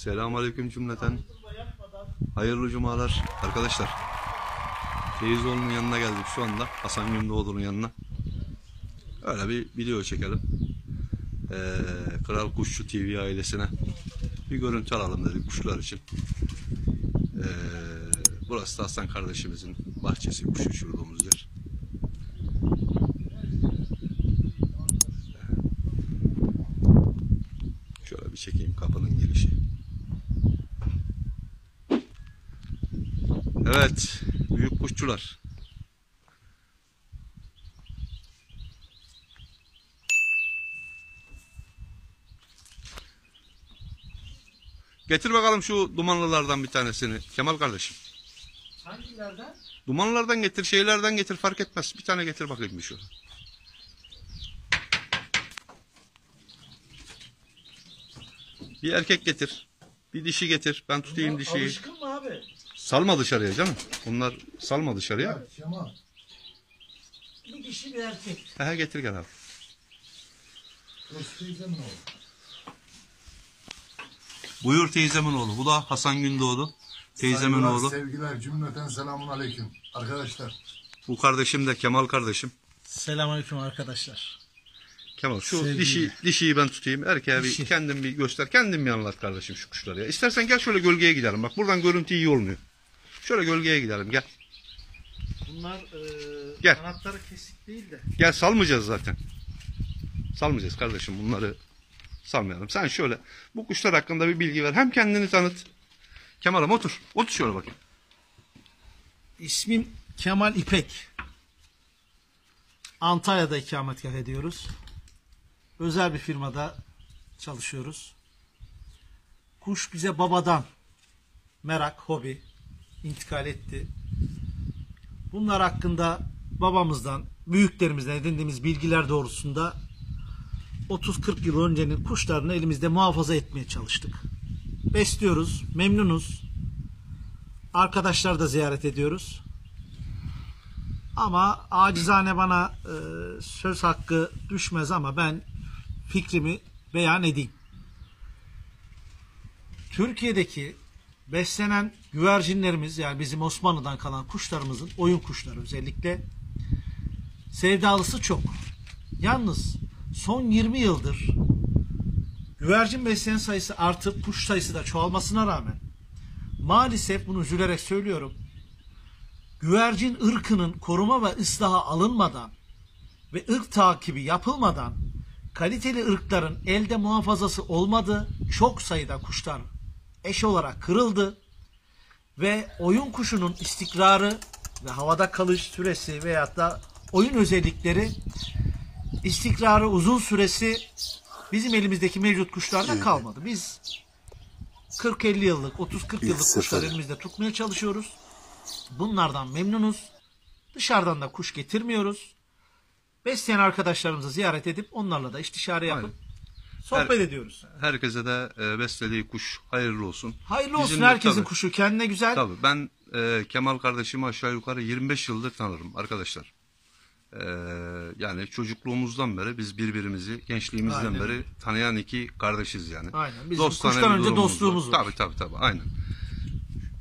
Selamünaleyküm cümleten. Hayırlı cumalar arkadaşlar. Teyzeoğlu'nun yanına geldik şu anda. Hasan Gündoğdu'nun yanına. Öyle bir video çekelim. Ee, Kral Kuşçu TV ailesine bir görüntü alalım dedik kuşlar için. Ee, burası da Hasan kardeşimizin bahçesi, kuş uçurduğumuz yer. Şöyle bir çekeyim kapının girişi. Evet, kuşçular. Getir bakalım şu dumanlılardan bir tanesini Kemal kardeşim. Hangilerden? Dumanlardan getir, şeylerden getir fark etmez. Bir tane getir bakayım bir şu. Bir erkek getir. Bir dişi getir. Ben tutayım Bunlar dişiyi. Alışkın mı abi? Salma dışarıya canım. Onlar salma dışarıya. Evet Kemal. Bir dişi bir erkek. He he getir gel abi. Öz teyzemin oğlu. Buyur teyzemin oğlu. Bu da Hasan Gündoğdu. Teyzemin Saygılar, oğlu. Sevgiler cümleten selamun aleyküm. Arkadaşlar Bu kardeşim de Kemal kardeşim. Selamünaleyküm arkadaşlar. Kemal şu dişi dişiyi ben tutayım. Erkeğe bir Dişi. kendin bir göster. Kendin bir anlat kardeşim şu kuşları ya. İstersen gel şöyle gölgeye gidelim. Bak buradan görüntü iyi olmuyor. Şöyle gölgeye gidelim gel. Bunlar e, Gel. kanatları kesik değil de. Gel salmayacağız zaten. Salmayacağız kardeşim bunları salmayalım. Sen şöyle bu kuşlar hakkında bir bilgi ver. Hem kendini tanıt. Kemal'ım otur. Otur şöyle bakayım. İsmim Kemal İpek. Antalya'da ikametgah ediyoruz. Özel bir firmada çalışıyoruz. Kuş bize babadan merak, hobi intikal etti. Bunlar hakkında babamızdan, büyüklerimizden edindiğimiz bilgiler doğrultusunda 30-40 yıl öncenin kuşlarını elimizde muhafaza etmeye çalıştık. Besliyoruz, memnunuz. Arkadaşlar da ziyaret ediyoruz. Ama acizane bana e, söz hakkı düşmez ama ben fikrimi beyan edeyim. Türkiye'deki beslenen güvercinlerimiz yani bizim Osmanlı'dan kalan kuşlarımızın oyun kuşları özellikle sevdalısı çok. Yalnız son 20 yıldır güvercin besleyen sayısı artıp kuş sayısı da çoğalmasına rağmen maalesef bunu üzülerek söylüyorum. Güvercin ırkının koruma ve ıslaha alınmadan ve ırk takibi yapılmadan kaliteli ırkların elde muhafazası olmadı. Çok sayıda kuşlar eş olarak kırıldı ve oyun kuşunun istikrarı ve havada kalış süresi veyahut da oyun özellikleri istikrarı uzun süresi bizim elimizdeki mevcut kuşlarda kalmadı. Biz 40-50 yıllık, 30-40 yıllık kuşlar elimizde tutmaya çalışıyoruz. Bunlardan memnunuz. Dışarıdan da kuş getirmiyoruz. Besleyen arkadaşlarımızı ziyaret edip onlarla da istişare yapıp sohbet Her- ediyoruz. Herkese de e, beslediği kuş hayırlı olsun. Hayırlı olsun de herkesin tabii- kuşu kendine güzel. Tabii ben e, Kemal kardeşimi aşağı yukarı 25 yıldır tanırım arkadaşlar. E, yani çocukluğumuzdan beri biz birbirimizi gençliğimizden Aynen. beri tanıyan iki kardeşiz yani. Aynen. Bizim Dostane kuştan önce dostluğumuz var. Tabii tabii tabii aynen.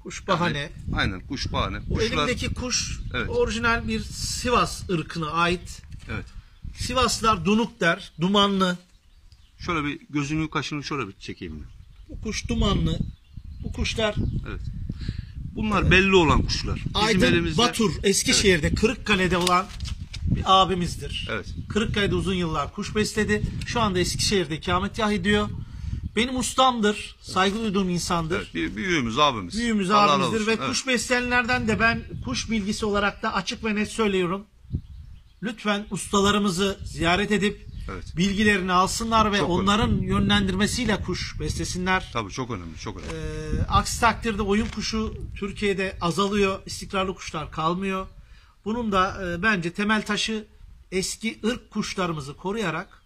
Kuş bahane. Aynen kuş bahane. Bu Kuşlar, elimdeki kuş Evet. orijinal bir Sivas ırkına ait. Evet. Sivaslar dunuk der, dumanlı. Şöyle bir gözünü kaşını şöyle bir çekeyim. Bu kuş dumanlı. Bu kuşlar Evet. Bunlar belli olan kuşlar. Bizim Aydın elimizde Batur Eskişehir'de Kırıkkale'de olan bir abimizdir. Evet. Kırıkkale'de uzun yıllar kuş besledi. Şu anda Eskişehir'de ikametgah ediyor. Benim ustamdır. Saygı duyduğum insandır. evet, bir büyüğümüz abimiz. Büyüğümüz Allah razı abimizdir olsun. ve Evet. kuş besleyenlerden de ben kuş bilgisi olarak da açık ve net söylüyorum. Lütfen ustalarımızı ziyaret edip Evet. bilgilerini alsınlar ve Çok onların yönlendirmesiyle kuş beslesinler. Tabii çok önemli, çok önemli. Ee, aksi takdirde oyun kuşu Türkiye'de azalıyor. istikrarlı kuşlar kalmıyor. Bunun da e, bence temel taşı eski ırk kuşlarımızı koruyarak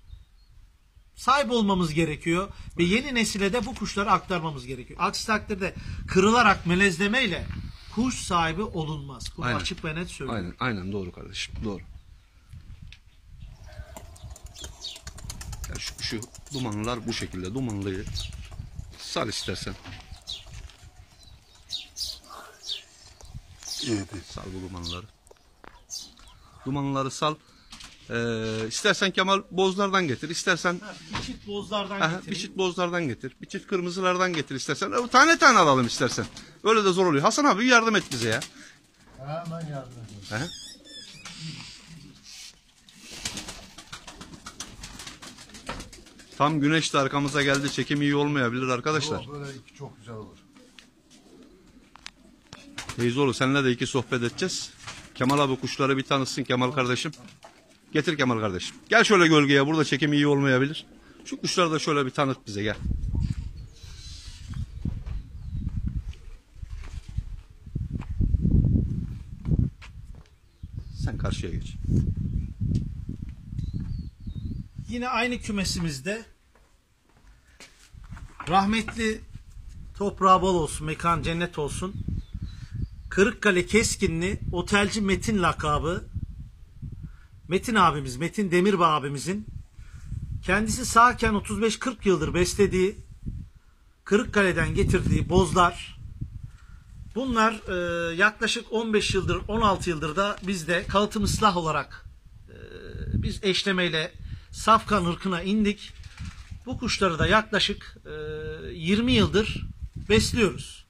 sahip olmamız gerekiyor. Ve yeni nesile de bu kuşları aktarmamız gerekiyor. Aksi takdirde kırılarak melezlemeyle kuş sahibi olunmaz. Bunu Aynen. açık ve net söylüyorum. Aynen, aynen doğru kardeşim, doğru. Ya şu, şu dumanlar bu şekilde, dumanlıyı Sal istersen. İyiydi. Sal bu dumanları. Dumanları sal. Ee, istersen Kemal bozlardan getir. istersen Bir çift bozlardan aha, getireyim. bir çift bozlardan getir. Bir çift kırmızılardan getir istersen. Ee, Tane tane alalım istersen. Öyle de zor oluyor. Hasan abi yardım et bize ya. Hemen yardım ediyorum. Tam güneş de arkamıza geldi. Çekim iyi olmayabilir arkadaşlar. Böyle iki çok güzel olur. Teyzeoğlu seninle de iki sohbet edeceğiz. Kemal abi kuşları bir tanısın Kemal kardeşim. Getir Kemal kardeşim. Gel şöyle gölgeye. Burada çekim iyi olmayabilir. Şu kuşları da şöyle bir tanıt bize gel. Sen karşıya geç. Yine aynı kümesimizde rahmetli toprağı bol olsun, mekan cennet olsun. Kırıkkale Keskinli otelci Metin lakabı Metin abimiz, Metin Demirbağ abimizin kendisi sağken 35-40 yıldır beslediği Kırıkkale'den getirdiği bozlar bunlar e, yaklaşık 15 yıldır 16 yıldır da bizde kalıtım ıslah olarak e, biz eşlemeyle Safkan ırkına indik. Bu kuşları da yaklaşık e, 20 yıldır besliyoruz.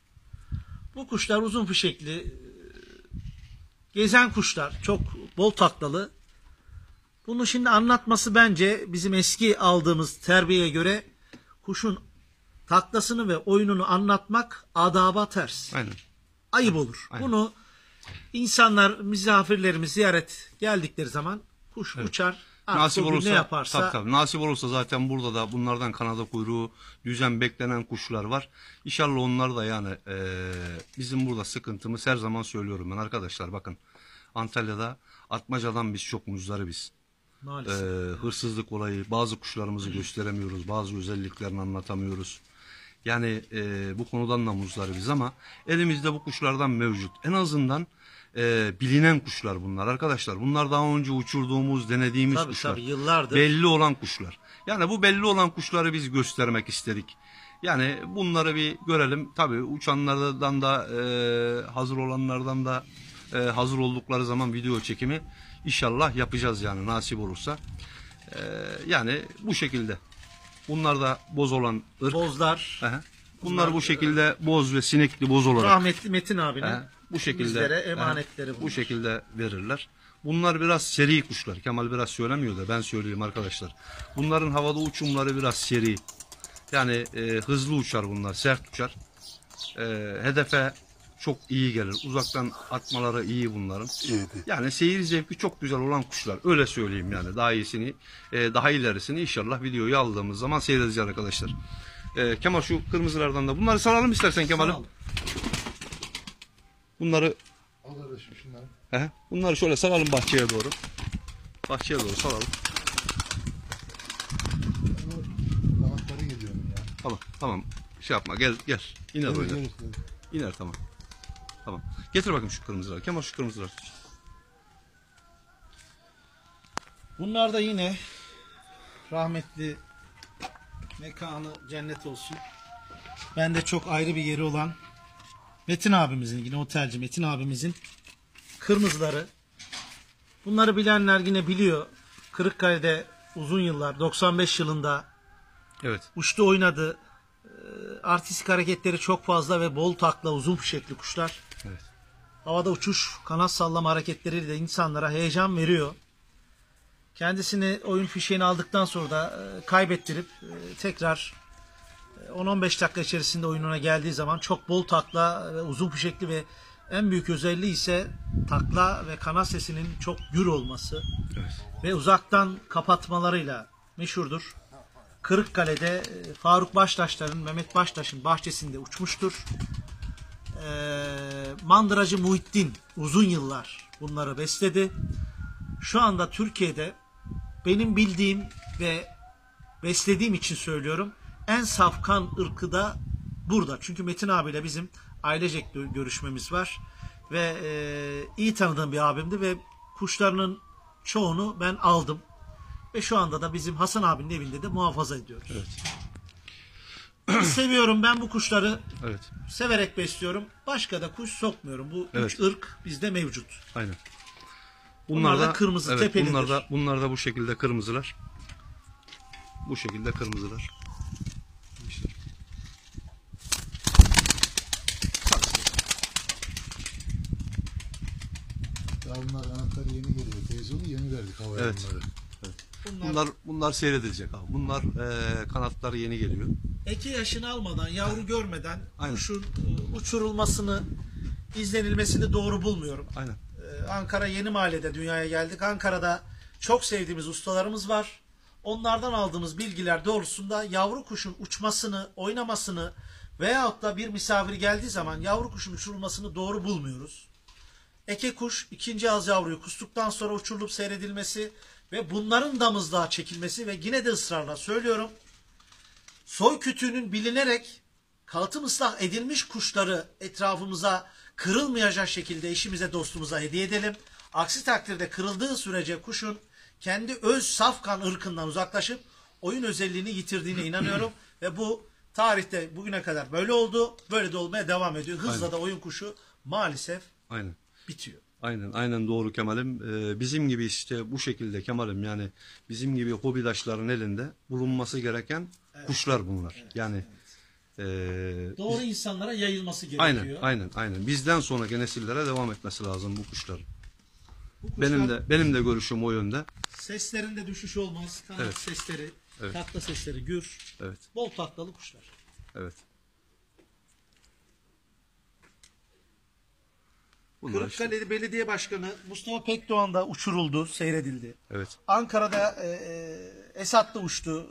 Bu kuşlar uzun fişekli, e, gezen kuşlar, çok bol taklalı. Bunu şimdi anlatması bence bizim eski aldığımız terbiyeye göre kuşun taklasını ve oyununu anlatmak adaba ters Aynen. ayıp olur. Aynen. Bunu insanlar, misafirlerimiz ziyaret geldikleri zaman kuş uçar. Artık Nasip olursa, ne yaparsa tabii, tabii. nasip olursa zaten burada da bunlardan kanada kuyruğu düzen beklenen kuşlar var. İnşallah onlar da yani eee, bizim burada sıkıntımız her zaman söylüyorum ben arkadaşlar bakın Antalya'da atmacadan biz çok muzdaribiz. maalesef. Eee, hırsızlık olayı bazı kuşlarımızı gösteremiyoruz bazı özelliklerini anlatamıyoruz. Yani eee, bu konudan da muzdaribiz ama elimizde bu kuşlardan mevcut. En azından eee, bilinen kuşlar bunlar arkadaşlar. Bunlar daha önce uçurduğumuz, denediğimiz tabii kuşlar tabii yıllardır. belli olan kuşlar. Yani bu belli olan kuşları biz göstermek istedik. Yani bunları bir görelim. Tabii uçanlardan da e, hazır olanlardan da e, hazır oldukları zaman video çekimi inşallah yapacağız yani nasip olursa. E, yani bu şekilde. Bunlar da boz olan ırk. Bozlar. Aha. Bunlar bu şekilde boz ve sinekli boz olarak Rahmetli Metin abinin He, bu şekilde bizlere emanetleri bu bunlar. şekilde verirler. Bunlar biraz seri kuşlar. Kemal biraz söylemiyor da ben söyleyeyim arkadaşlar. Bunların havada uçumları biraz seri. Yani e, hızlı uçar bunlar, sert uçar. E, hedefe çok iyi gelir. Uzaktan atmaları iyi bunların. İyiydi. Yani seyir zevki çok güzel olan kuşlar. Öyle söyleyeyim yani. Daha iyisini, e, daha ilerisini inşallah videoyu aldığımız zaman seyredeceğiz arkadaşlar. E, Kemal şu kırmızılardan da bunları saralım istersen Kemal'im. Bunları Al kardeşim şunları. He, bunları şöyle saralım bahçeye doğru. Bahçeye doğru saralım. Damakları gidiyorum ya. Tamam tamam. Şey yapma gel gel. İner evet, evet. İner tamam. Tamam. Getir bakayım şu kırmızıları. Kemal şu kırmızıları. Bunlar da yine rahmetli mekanı cennet olsun. Ben de çok ayrı bir yeri olan Metin abimizin yine otelci Metin abimizin kırmızıları. Bunları bilenler yine biliyor. Kırıkkale'de uzun yıllar 95 yılında Evet. uçtu oynadı. Ee, Artistik hareketleri çok fazla ve bol takla uzun fişekli kuşlar. Evet. Havada uçuş, kanat sallama hareketleriyle de insanlara heyecan veriyor. Kendisini oyun fişeğini aldıktan sonra da e, kaybettirip e, tekrar 10-15 dakika içerisinde oyununa geldiği zaman çok bol takla ve uzun fişekli ve en büyük özelliği ise takla ve kanat sesinin çok gür olması Evet. ve uzaktan kapatmalarıyla meşhurdur. Kırıkkale'de e, Faruk Baştaşlar'ın Mehmet Baştaş'ın bahçesinde uçmuştur. Ee, Mandıracı Muhittin uzun yıllar bunları besledi. Şu anda Türkiye'de benim bildiğim ve beslediğim için söylüyorum en safkan ırkı da burada. Çünkü Metin abiyle bizim ailecek gö- görüşmemiz var. Ve e, iyi tanıdığım bir abimdi ve kuşlarının çoğunu ben aldım. Ve şu anda da bizim Hasan abinin evinde de muhafaza ediyoruz. seviyorum ben bu kuşları. Evet. Severek besliyorum. Başka da kuş sokmuyorum. Bu üç Evet. ırk bizde mevcut. Aynen. Bunlar da kırmızı, evet, tepelidir. Bunlar da, bunlar da bu şekilde kırmızılar. Bu şekilde kırmızılar. İşte. Daha bunlar kanatları yeni geliyor. Teyze onu yeni verdik havaya Evet. bunları. Bunlar, Bunlar bunlar seyredilecek abi. Bunlar eee kanatları yeni geliyor. eki yaşını almadan, yavru görmeden Aynen. kuşun e, uçurulmasını, izlenilmesini doğru bulmuyorum. Aynen. Ee, Ankara Yeni Mahalle'de dünyaya geldik. Ankara'da çok sevdiğimiz ustalarımız var. Onlardan aldığımız bilgiler doğrultusunda yavru kuşun uçmasını, oynamasını veyahut da bir misafir geldiği zaman yavru kuşun uçurulmasını doğru bulmuyoruz. Eke kuş ikinci az yavruyu kustuktan sonra uçurulup seyredilmesi ve bunların damızlığa çekilmesi ve yine de ısrarla söylüyorum. Soy kütüğünün bilinerek kalıtım ıslah edilmiş kuşları etrafımıza kırılmayacak şekilde eşimize dostumuza hediye edelim. Aksi takdirde kırıldığı sürece kuşun kendi öz safkan ırkından uzaklaşıp oyun özelliğini yitirdiğine inanıyorum. ve bu tarihte bugüne kadar böyle oldu. Böyle de olmaya devam ediyor. Hızla da oyun kuşu maalesef Aynen. Bitiyor. Aynen, aynen doğru Kemal'im. Ee, bizim gibi işte bu şekilde Kemal'im yani bizim gibi hobidaşların elinde bulunması gereken kuşlar bunlar. Yani eee, Doğru insanlara yayılması aynen, gerekiyor. aynen, aynen. Bizden sonraki nesillere devam etmesi lazım bu kuşların. Bu kuşlar- Benim de benim de görüşüm o yönde. Seslerinde düşüş olmaz. Kanat Evet. sesleri, Evet. tatlı sesleri gür. Evet, Bol tatlılı kuşlar. evet. Bunlar işte. Kırıkkale Belediye Başkanı Mustafa Pekdoğan da uçuruldu, seyredildi. Evet. Ankara'da e, e, Esat'ta uçtu.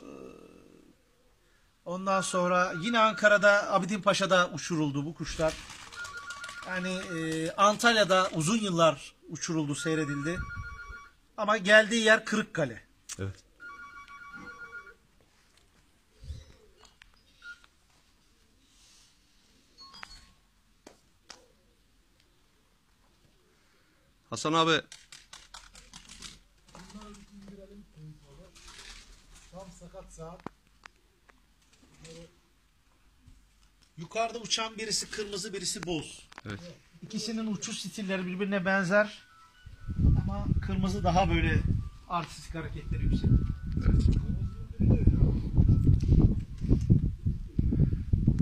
Ondan sonra yine Ankara'da Abidin Paşa'da uçuruldu bu kuşlar. Yani e, Antalya'da uzun yıllar uçuruldu, seyredildi. Ama geldiği yer Kırıkkale. Evet. Hasan abi Tam sakat saat. Yukarıda uçan birisi kırmızı, birisi boz. evet. İkisinin uçuş stilleri birbirine benzer. Ama kırmızı daha böyle artistik hareketleri yüksek. Evet.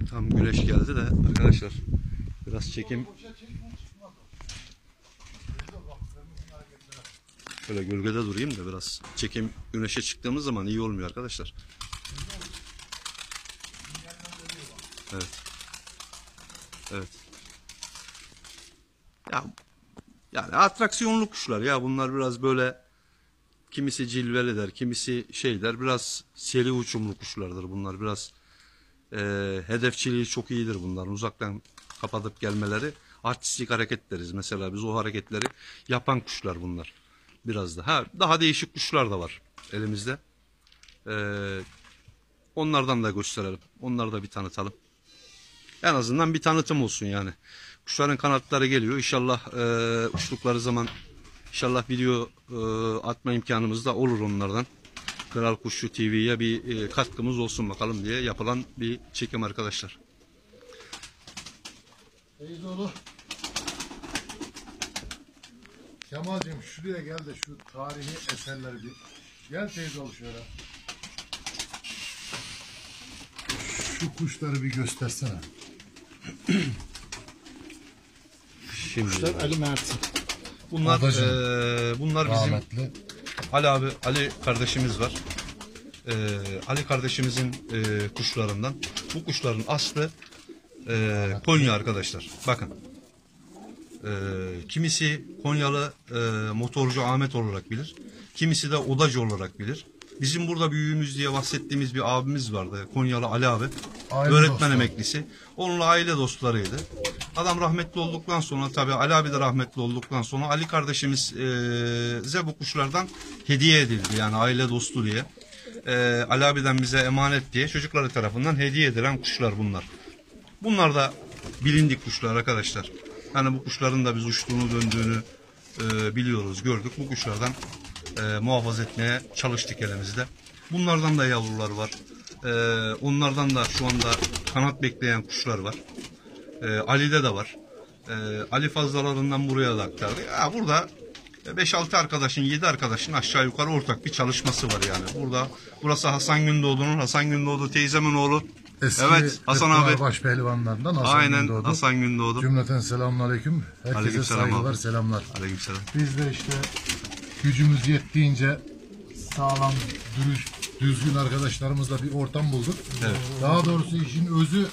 Tam güneş geldi de arkadaşlar biraz çekim Şöyle gölgede durayım da biraz çekim güneşe çıktığımız zaman iyi olmuyor arkadaşlar. Evet. Evet. Ya yani atraksiyonlu kuşlar ya bunlar biraz böyle kimisi cilveli der, kimisi şey der. Biraz seri uçumlu kuşlardır bunlar. Biraz e, hedefçiliği çok iyidir bunların. Uzaktan kapatıp gelmeleri artistik hareket deriz. Mesela biz o hareketleri yapan kuşlar bunlar. Biraz da. Ha, daha değişik kuşlar da var elimizde. E, onlardan da gösterelim. Onları da bir tanıtalım. En azından bir tanıtım olsun yani. Kuşların kanatları geliyor. İnşallah e, uçtukları zaman İnşallah video e, atma imkanımız da olur onlardan. Kral Kuşçu TV'ye bir e, katkımız olsun bakalım diye yapılan bir çekim arkadaşlar. Oğlu. Kemal'cim şuraya gel de şu tarihi eserleri bir. Gel teyze oğlu şöyle. Şu kuşları bir göstersene. Şimdi Ali Mert'in. bunlar e, bunlar bizim Rahmetli. Ali abi Ali kardeşimiz var. E, Ali kardeşimizin e, kuşlarından. Bu kuşların aslı e, Konya arkadaşlar. Bakın. E, kimisi Konyalı e, motorcu Ahmet olarak bilir. Kimisi de odacı olarak bilir. Bizim burada büyüğümüz diye bahsettiğimiz bir abimiz vardı. Konyalı Ali abi. Aile öğretmen dostu. emeklisi. Onunla aile dostlarıydı. Adam rahmetli olduktan sonra tabii Ali abi de rahmetli olduktan sonra Ali kardeşimiz e, bize bu kuşlardan hediye edildi. Yani aile dostu diye. E, Ali abiden bize emanet diye çocukları tarafından hediye edilen kuşlar bunlar. Bunlar da bilindik kuşlar arkadaşlar. Yani bu kuşların da biz uçtuğunu döndüğünü e, biliyoruz, gördük. Bu kuşlardan e, muhafaza etmeye çalıştık elimizde. Bunlardan da yavrular var. Ee, onlardan da şu anda kanat bekleyen kuşlar var. Ee, Ali'de de var. Ee, Ali fazlalarından buraya da aktardık. Ya burada 5-6 arkadaşın, 7 arkadaşın aşağı yukarı ortak bir çalışması var yani. Burada burası Hasan Gündoğdu'nun, Hasan Gündoğdu teyzemin oğlu. Eski evet Hasan abi. Baş pehlivanlarından Hasan Aynen Gündoğdu. Hasan Gündoğdu. Cümleten selamun aleyküm. Herkese Aleykümselam saygılar, abi. selamlar. Aleykümselam. Biz de işte gücümüz yettiğince sağlam, dürüst, düzgün arkadaşlarımızla bir ortam bulduk. Daha doğrusu işin özü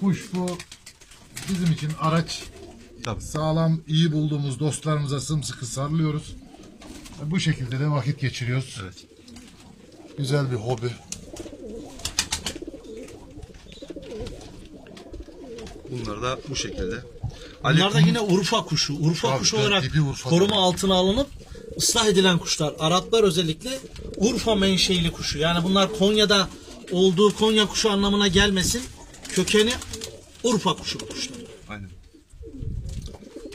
kuş bu bizim için araç. Tabii. Sağlam, iyi bulduğumuz dostlarımıza sımsıkı sarılıyoruz. Bu şekilde de vakit geçiriyoruz. Evet. Güzel bir hobi. Bunlar da bu şekilde. Bunlar da yine Urfa kuşu. Urfa Tabii, kuşu olarak Urfa koruma altına alınıp ıslah edilen kuşlar. Araplar özellikle Urfa menşeili kuşu. Yani bunlar Konya'da olduğu Konya kuşu anlamına gelmesin. Kökeni Urfa kuşu kuşlar. Aynen.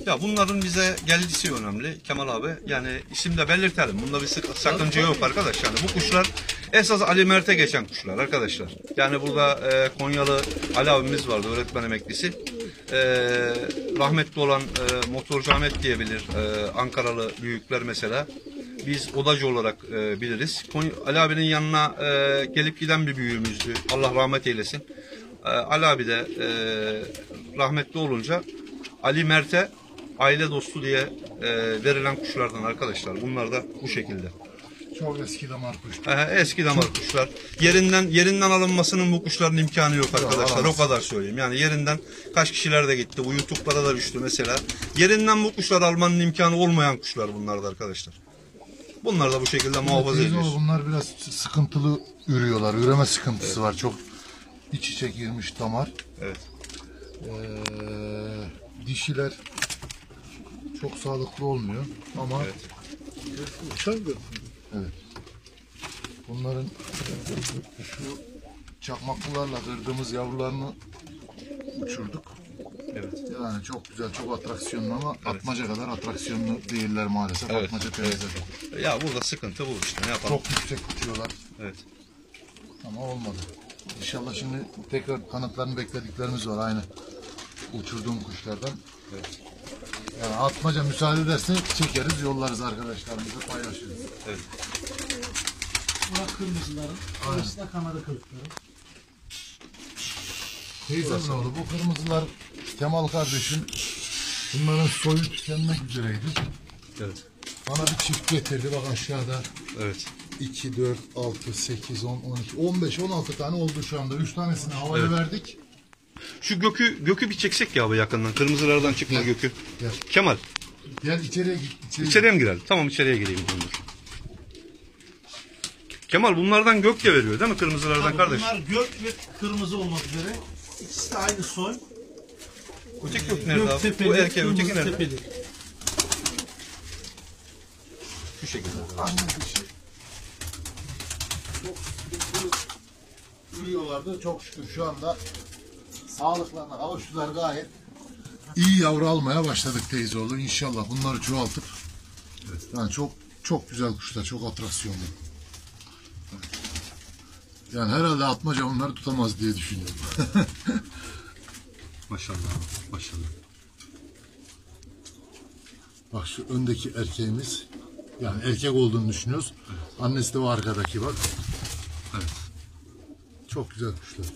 Ya bunların bize geldisi önemli Kemal abi. Yani isim de belirtelim. Bunda bir sakınca yok arkadaş. Yani bu kuşlar esas Ali Mert'e geçen kuşlar arkadaşlar. Yani burada e, Konyalı Ali abimiz vardı öğretmen emeklisi. E, rahmetli olan e, motorcu Ahmet diyebilir. E, Ankaralı büyükler mesela. Biz odacı olarak e, biliriz. Konya, Ali abinin yanına e, gelip giden bir büyüğümüzdü. Allah rahmet eylesin. E, Ali abi de e, rahmetli olunca Ali Mert'e aile dostu diye e, verilen kuşlardan arkadaşlar. Bunlar da bu şekilde. Çok eski damar kuş. Ee, eski damar kuşlar. Yerinden yerinden alınmasının bu kuşların imkanı yok arkadaşlar. O alamaz. kadar söyleyeyim. Yani yerinden kaç kişiler de gitti. Bu YouTube'lara da düştü mesela. Yerinden bu kuşları almanın imkanı olmayan kuşlar bunlar da arkadaşlar. Bunlar da bu şekilde muhafaza oğlu, ediyoruz. bunlar biraz sıkıntılı ürüyorlar. Üreme sıkıntısı var. Çok iç içe girmiş damar. Evet. Ee, dişiler çok sağlıklı olmuyor ama evet. Bunların şu çakmaklılarla kırdığımız yavrularını uçurduk. Evet. Yani çok güzel, çok atraksiyonlu ama atmaca kadar atraksiyonlu değiller maalesef. Evet, Atmaca temizledi. Ya burada sıkıntı bu işte. Ne yapalım? Çok yüksek uçuyorlar. Evet. Ama olmadı. İnşallah şimdi tekrar kanatlarını beklediklerimiz var aynı uçurduğum kuşlardan. Evet. Yani atmaca müsaade ederse çekeriz yollarız arkadaşlarımızla paylaşırız. Evet. Bunlar kırmızıların. Orası da kanadı kırıkları. Teyzemin oğlu bu kırmızılar Kemal kardeşim bunların soyu tükenmek üzereydi. Evet. Bana bir çift getirdi bak aşağıda Evet. 2, 4, 6, 8, 10, 12, 15, 16 tane oldu şu anda. 3 tanesini havaya Evet. verdik. Şu gökü gökü bir çeksek ya abi yakından. Kırmızılardan çıkma Gel. gökü. Gel. Kemal Gel içeriye git. içeriye içeriye mi girelim? Tamam içeriye gireyim. Dur. Kemal bunlardan gök de veriyor değil mi kırmızılardan Tabii kardeş? Bunlar gök ve kırmızı olmak üzere. İkisi de aynı soy. Öteki gök nerede Gök abi? tepeli, Bu erkeği öteki nerede? tepeli. Şu şekilde. Çok sıkıntılı yürüyorlardı. Çok şükür şu anda sağlıklarına kavuştular gayet. İyi yavru almaya başladık teyzeoğlu. İnşallah bunları çoğaltıp yani çok çok güzel kuşlar, çok atraksiyonlu. Yani herhalde atmaca onları tutamaz diye düşünüyorum. Maşallah. Maşallah. bak şu öndeki erkeğimiz yani erkek olduğunu düşünüyoruz. Annesi de o arkadaki bak. Evet. Çok güzel kuşlar.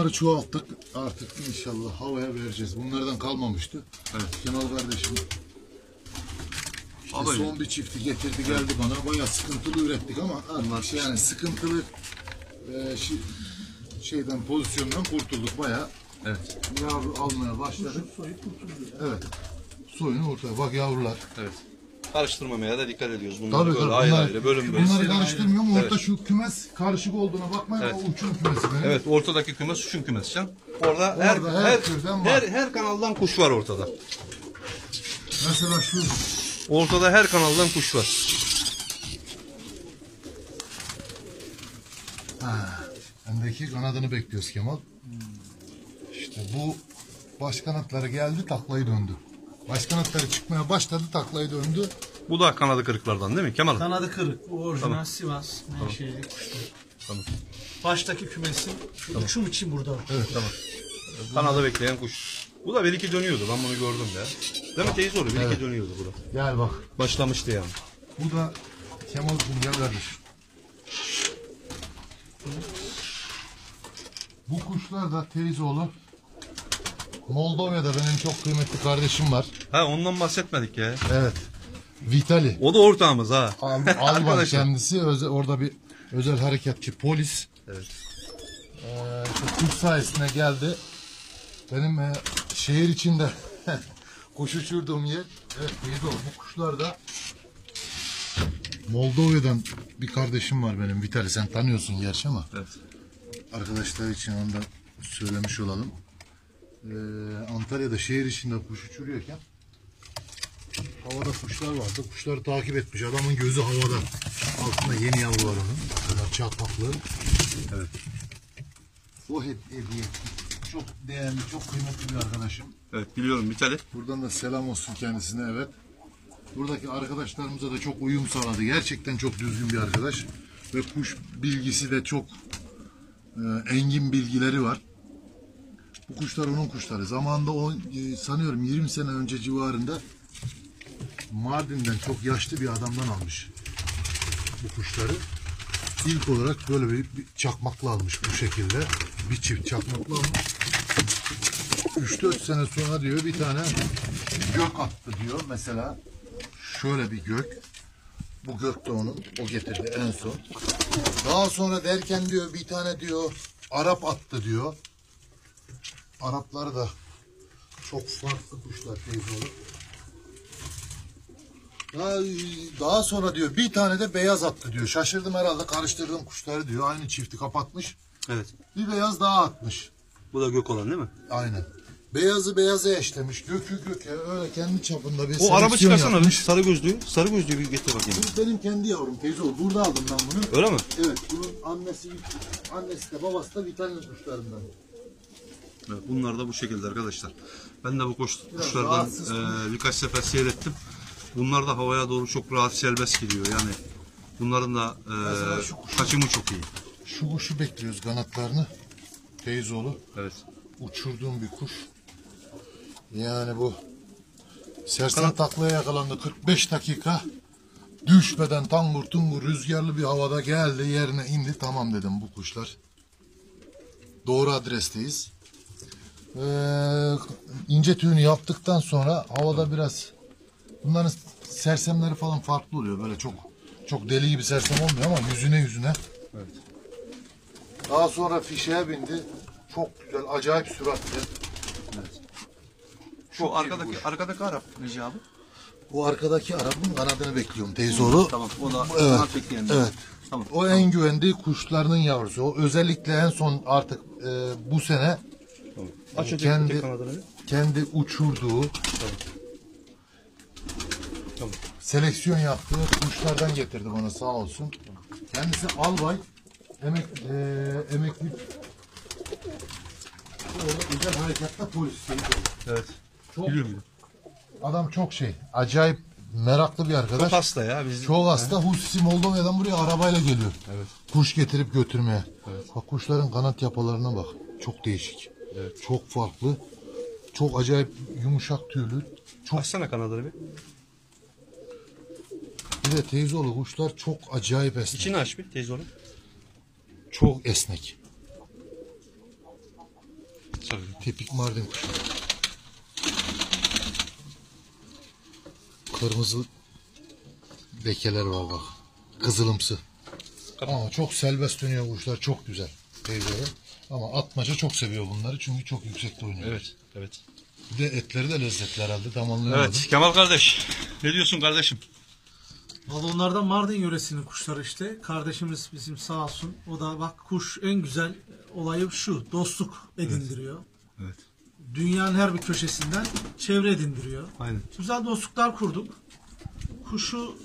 Bunları çoğalttık. Artık inşallah havaya vereceğiz. Bunlardan kalmamıştı. Evet. Kemal kardeşim işte Abi- son bir çifti getirdi geldi bana. Bayağı sıkıntılı ürettik ama artık yani sıkıntılı e, şi- şeyden pozisyondan kurtulduk bayağı. Evet. Yavru almaya başladık. Evet. Soyunu ortaya. Bak yavrular. Evet. Karıştırmamaya da dikkat ediyoruz. Bunları Tabii böyle tabii. ayrı Bunlar, ayrı bölüm bölüm. bunları karıştırmıyorum. Orada Evet. şu kümes karışık olduğuna bakmayın. Evet. O uçum kümesi benim. Evet ortadaki kümes şun kümes can. Orada, her, Orada her, her türden var. her, her kanaldan kuş var ortada. Mesela şu Ortada her kanaldan kuş var. Ha, seviyesindeki kanadını bekliyoruz Kemal. İşte bu baş kanatları geldi taklayı döndü. Baş kanatları çıkmaya başladı taklayı döndü. Bu da kanadı kırıklardan değil mi Kemal? Kanadı kırık. Bu orijinal Sivas menşeli kuşlar. Tamam. Baştaki kümesin şu uçum için burada. Evet. Tamam. Kanadı bekleyen kuş. Bu da bir iki dönüyordu. Ben bunu gördüm ya. Değil mi teyze oluyor? Bir iki dönüyordu burada. Gel bak. Başlamıştı yani. Bu da Kemal Kunyal kardeş. Bu kuşlar da Terizoğlu. Moldova'da benim çok kıymetli kardeşim var. Ha ondan bahsetmedik ya. Evet. Vitali. O da ortağımız ha. Al, Arkadaşlar. kendisi. Özel, orada bir özel harekatçı polis. Evet. Ee, kuş sayesinde geldi. Benim e, şehir içinde kuş uçurduğum yer. Evet Teyzoğlu. Bu kuşlar da Moldova'dan bir kardeşim var benim Vitali. Sen tanıyorsun gerçi ama. Evet. arkadaşlar için onu da söylemiş olalım. Ee, Antalya'da şehir içinde kuş uçuruyorken havada kuşlar vardı. Kuşları takip etmiş. Adamın gözü havada. Altında yeni yavru var onun. Bu kadar çakmaklı. Evet. O hep hediye. Çok değerli, çok kıymetli bir arkadaşım. Evet biliyorum Vitali. Buradan da selam olsun kendisine evet. Buradaki arkadaşlarımıza da çok uyum sağladı. Gerçekten çok düzgün bir arkadaş. Ve kuş bilgisi de çok e, engin bilgileri var. Bu kuşlar onun kuşları. Zamanında o e, sanıyorum 20 sene önce civarında Mardin'den çok yaşlı bir adamdan almış bu kuşları. İlk olarak böyle bir, bir çakmakla almış bu şekilde. Bir çift çakmakla almış. 3-4 sene sonra diyor bir tane gök attı diyor mesela. Şöyle bir gök. Bu gök de onun. O getirdi en son. Daha sonra derken diyor bir tane diyor Arap attı diyor. Araplar da çok farklı kuşlar teyze. Daha, daha sonra diyor bir tane de beyaz attı diyor. Şaşırdım herhalde karıştırdığım kuşları diyor. Aynı çifti kapatmış. Evet. Bir beyaz daha atmış. Bu da gök olan değil mi? Aynen. Beyazı beyaza eşlemiş. Gökü göke öyle kendi çapında bir O araba çıkarsana yapmış. bir sarı gözlüğü. Sarı gözlüğü bir getir bakayım. Bu benim kendi yavrum teyze oğlu. Burada aldım ben bunu. Öyle mi? Evet bunun annesi annesi de babası da Vital'in kuşlarından. Evet, bunlar da bu şekilde arkadaşlar. Ben de bu kuş, kuşlardan e, birkaç sefer seyrettim. Bunlar da havaya doğru çok rahat serbest gidiyor. Yani bunların da e, Mesela şu kuş- kaçımı çok iyi. Şu kuşu bekliyoruz kanatlarını. Teyzoğlu. Evet. Uçurduğum bir kuş. Yani bu sersem Kanat- taklaya yakalandı 45 dakika. Düşmeden tangur tungur rüzgarlı bir havada geldi yerine indi. Tamam dedim bu kuşlar. Doğru adresteyiz. Ee, ince tüyünü yaptıktan sonra havada biraz bunların sersemleri falan farklı oluyor. Böyle çok çok deli gibi sersem olmuyor ama yüzüne yüzüne. Evet. Daha sonra fişeye bindi. Çok güzel, acayip süratli. Şu arkadaki arkadaki Arap Recep abi. Bu arkadaki Arap'ın kanadını bekliyorum teyzoğlu. Tamam. O da Evet, kanat bekleyen. evet. Tamam. O en güvendiği kuşlarının yavrusu. O özellikle en son artık e, bu sene tamam. Aç öteki kendi- kanadını. kendi uçurduğu Tamam. seleksiyon yaptığı kuşlardan getirdi bana sağ olsun. Kendisi albay, emek, e, emekli Orada özel harekatta polis. Evet. Çok, Biliyorum. adam çok şey, acayip meraklı bir arkadaş. Çok hasta ya. Biz Çok hasta. Hususi Moldova'dan buraya arabayla geliyor. Evet. Kuş getirip götürmeye. Bak kuşların kanat yapılarına bak. Çok değişik. Evet. Çok farklı. Çok acayip yumuşak tüylü. Çok Açsana kanadını bir. bir de teyzeoğlu kuşlar çok acayip esnek. İçini aç bir teyze oğlum. Çok esnek. Sarı. Tipik Mardin kuşu. Kırmızı lekeler var bak. Kızılımsı. Ama çok serbest dönüyor kuşlar. Çok güzel. Teyzeoğlu. Ama atmaca çok seviyor bunları çünkü çok yüksekte oynuyor. Evet. Evet. Bir de etleri de lezzetli herhalde. Damanlayamadım. Evet. Kemal kardeş. Ne diyorsun kardeşim? Valla onlardan Mardin yöresinin kuşları işte. Kardeşimiz bizim sağ olsun. O da bak kuş en güzel olayı şu. Dostluk edindiriyor. Evet. Dünyanın her bir köşesinden çevre edindiriyor. Aynen. Güzel dostluklar kurduk. Kuşu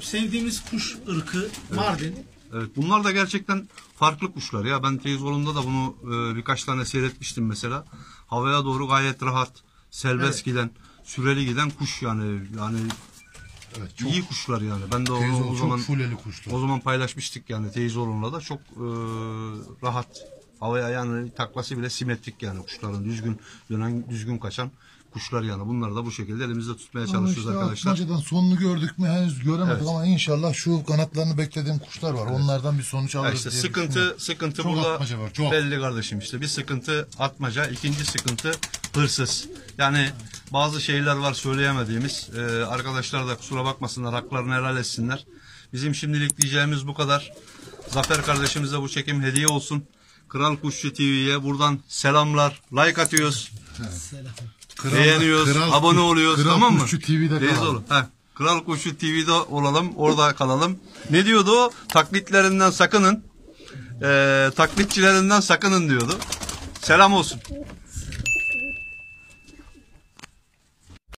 sevdiğimiz kuş ırkı Mardin. Evet bunlar da gerçekten farklı kuşlar ya. Ben Teyzoğlu'nda da bunu e, birkaç tane seyretmiştim mesela. Havaya doğru gayet rahat, serbest giden, süreli giden kuş yani. Yani Evet, çok iyi kuşlar yani. Ben de onu o zaman o zaman paylaşmıştık yani Teyzoğlu'nda da çok e, rahat. Havaya yani taklası bile simetrik yani kuşların düzgün dönen, düzgün kaçan kuşlar yani. Bunları da bu şekilde elimizde tutmaya Ama çalışıyoruz işte arkadaşlar. Atmaca'dan sonunu gördük mü henüz göremedik Evet. ama inşallah şu kanatlarını beklediğim kuşlar var. Onlardan bir sonuç alırız işte diye sıkıntı sıkıntı Çok burada atmaca var, çok. belli kardeşim işte bir sıkıntı atmaca ikinci sıkıntı hırsız yani bazı şeyler var söyleyemediğimiz Ee, arkadaşlar da kusura bakmasınlar haklarını helal etsinler bizim şimdilik diyeceğimiz bu kadar Zafer kardeşimize bu çekim hediye olsun Kral Kuşçu TV'ye buradan selamlar like atıyoruz Selam. Kral- beğeniyoruz Kral abone oluyoruz Kral tamam mı? Kuşçu TV'de Reis kalalım. heh. Kral Kuşçu TV'de olalım orada kalalım. Ne diyordu o? Taklitlerinden sakının. Ee, taklitçilerinden sakının diyordu. Selam olsun.